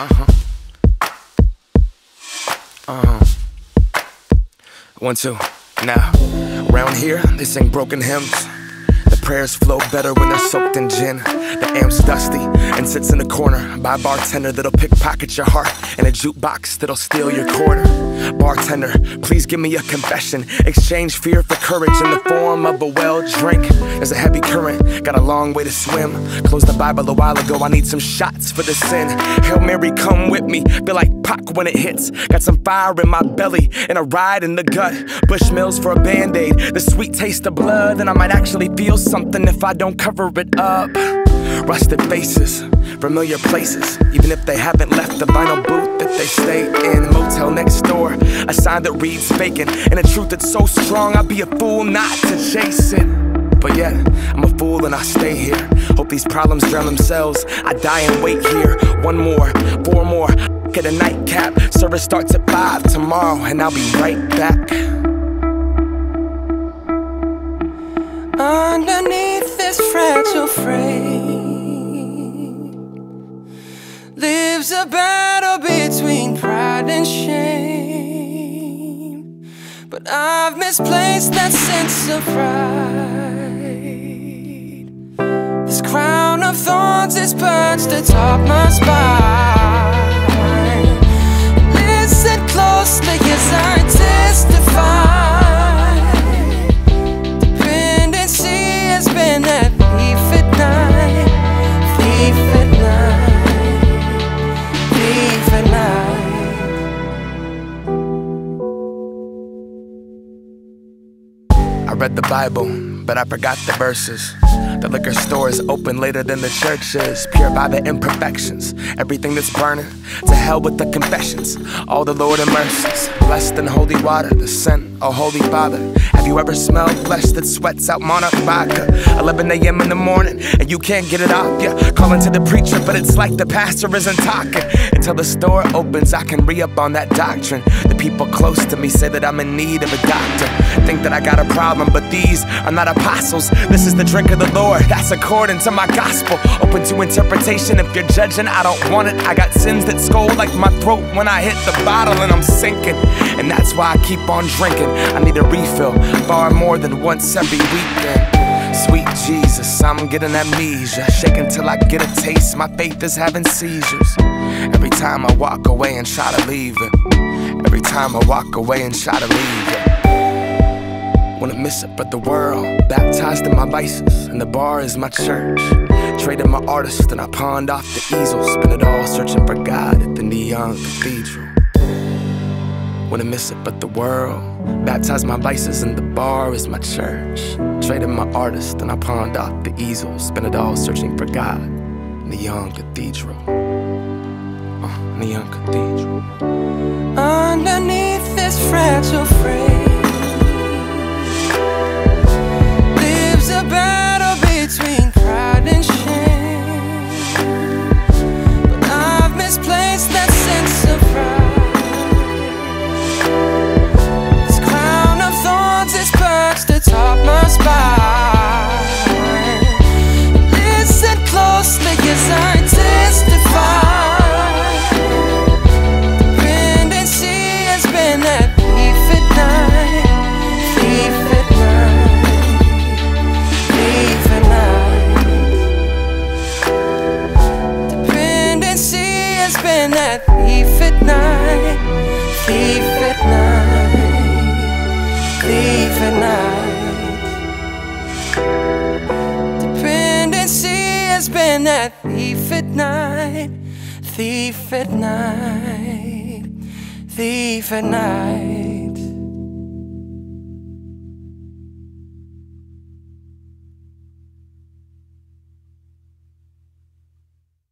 Uh-huh. Uh-huh. One, two. Now, round here, they sing broken hymns. The prayers flow better when they're soaked in gin. The amp's dusty and sits in the corner by a bartender that'll pickpocket your heart and a jukebox that'll steal your quarter. Bartender, please give me a confession. Exchange fear for courage in the form of a well drink. There's a heavy current, got a long way to swim. Closed the Bible a while ago, I need some shots for the sin. Hail Mary, come with me. Feel like Pac when it hits. Got some fire in my belly and a ride in the gut. Bushmills for a band aid. The sweet taste of blood, and I might actually feel something if I don't cover it up. Rusted faces, familiar places, even if they haven't left the vinyl booth that they stay in. Motel next door, a sign that reads vacant, and a truth that's so strong I'd be a fool not to chase it. But yet, I'm a fool and I stay here. Hope these problems drown themselves. I die and wait here. One more, four more. Get a nightcap. Service starts at five tomorrow, and I'll be right back. Underneath this fragile frame a battle between pride and shame. But I've misplaced that sense of pride. This crown of thorns is perched atop my spine. Listen closely read the Bible, but I forgot the verses. The liquor store is open later than the church is. Pure by the imperfections. Everything that's burning. To hell with the confessions. All the Lord and mercies. Blessed in holy water, the scent of Holy Father. Have you ever smelled flesh that sweats out monarch vodka? 11 a.m. in the morning, and you can't get it off ya. Calling to the preacher, but it's like the pastor isn't talking. Until the store opens, I can re up on that doctrine. The people close to me say that I'm in need of a doctor. Think that I got a problem, but these are not apostles. This is the drink of the Lord. That's according to my gospel. Open to interpretation. If you're judging, I don't want it. I got sins that scold like my throat when I hit the bottle and I'm sinking. And that's why I keep on drinking. I need a refill, far more than once every weekend. Sweet Jesus, I'm getting amnesia. Shaking till I get a taste. My faith is having seizures. Every time I walk away and try to leave it. Every time I walk away and try to leave it. Wanna miss it, but the world baptized in my vices, and the bar is my church. Traded my artist, and I pawned off the easel. Spent it all searching for God at the neon cathedral. Wanna miss it, but the world baptized my vices, and the bar is my church. Traded my artist, and I pawned off the easel. Spent it all searching for God in the neon cathedral. Uh, in the neon cathedral. Underneath this fragile frame has been that thief at night, thief at night, thief at night.